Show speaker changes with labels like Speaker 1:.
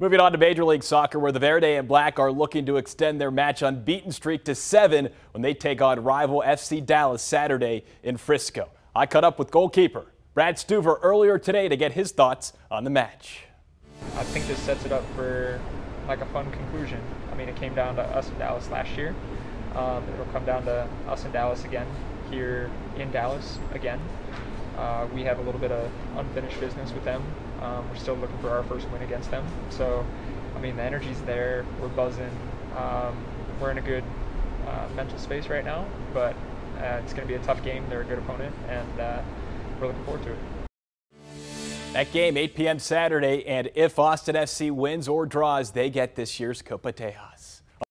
Speaker 1: Moving on to Major League Soccer, where the Verde and Black are looking to extend their match unbeaten streak to seven when they take on rival FC Dallas Saturday in Frisco. I caught up with goalkeeper Brad Stuver earlier today to get his thoughts on the match.
Speaker 2: I think this sets it up for like a fun conclusion. I mean, it came down to us and Dallas last year. Um, it'll come down to us and Dallas again here in Dallas again. Uh, we have a little bit of unfinished business with them. Um, we're still looking for our first win against them. So, I mean, the energy's there. We're buzzing. Um, we're in a good uh, mental space right now, but uh, it's going to be a tough game. They're a good opponent, and uh, we're looking forward to it.
Speaker 1: That game, 8 p.m. Saturday, and if Austin FC wins or draws, they get this year's Copa Tejas.